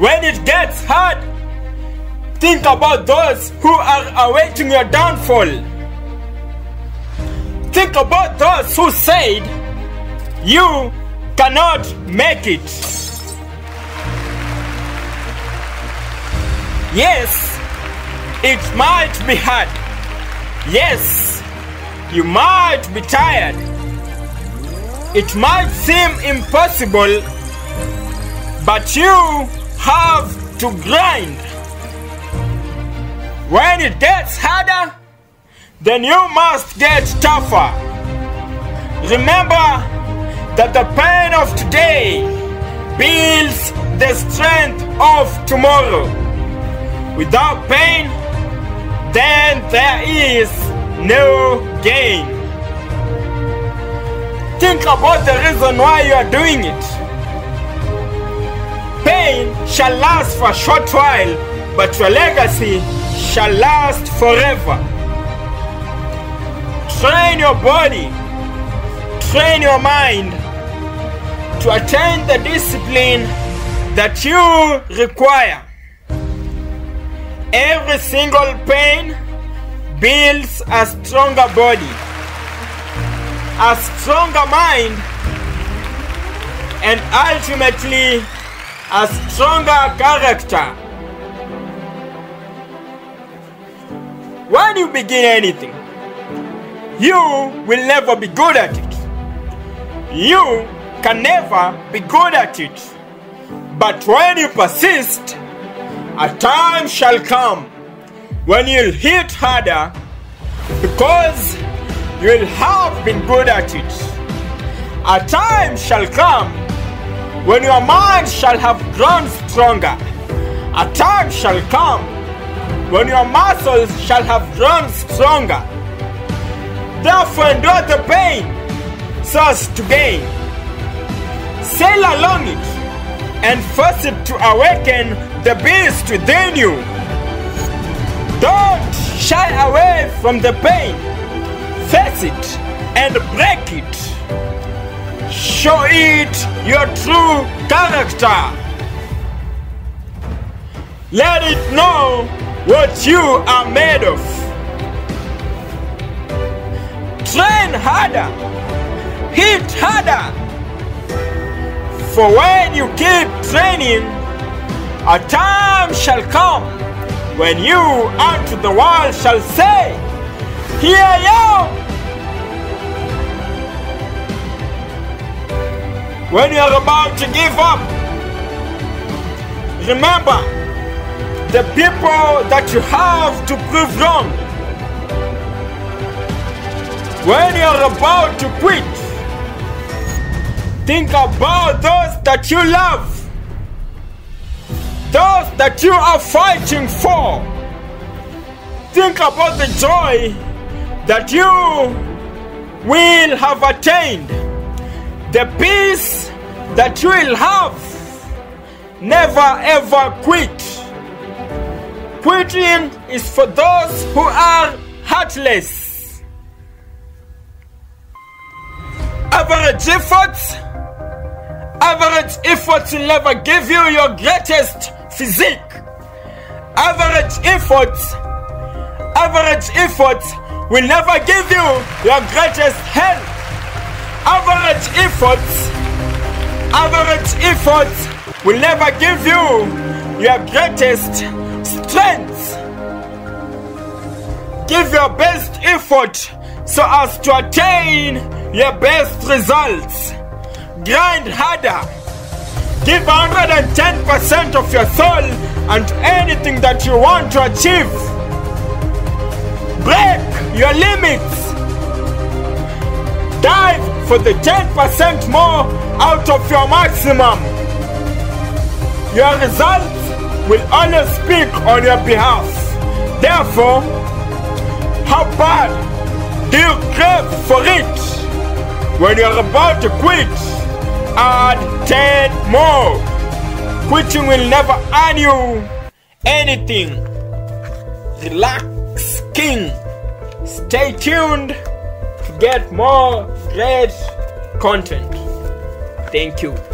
When it gets hard, think about those who are awaiting your downfall. Think about those who said you cannot make it. Yes, it might be hard. Yes, you might be tired. It might seem impossible, but you have to grind. When it gets harder, then you must get tougher. Remember that the pain of today builds the strength of tomorrow. Without pain, then there is no gain. Think about the reason why you are doing it. Pain shall last for a short while, but your legacy shall last forever. Train your body, train your mind to attain the discipline that you require. Every single pain builds a stronger body, a stronger mind, and ultimately a stronger character. When you begin anything, you will never be good at it. You can never be good at it. But when you persist, a time shall come when you'll hit harder because you'll have been good at it. A time shall come when your mind shall have grown stronger. A time shall come when your muscles shall have grown stronger. Therefore, endure the pain so as to gain. Sail along it and force it to awaken the beast within you. Don't shy away from the pain. Face it and break it. Show it your true character. Let it know what you are made of. Train harder. Hit harder. For when you keep training, a time shall come when you unto the world shall say, Here I am. When you are about to give up, remember the people that you have to prove wrong. When you are about to quit, think about those that you love, those that you are fighting for. Think about the joy that you will have attained, the peace that you will have. Never ever quit. Quitting is for those who are heartless. Average efforts, average efforts will never give you your greatest physique. Average efforts, average efforts will never give you your greatest health. Average efforts, average efforts will never give you your greatest strength. Give your best effort so as to attain your best results. Grind harder. Give 110% of your soul and anything that you want to achieve. Break your limits. Dive for the 10% more out of your maximum. Your results will only speak on your behalf. Therefore, how bad do you crave for it? When you're about to quit, add 10 more. Quitting will never earn you anything. Relax, King. Stay tuned get more great content. Thank you.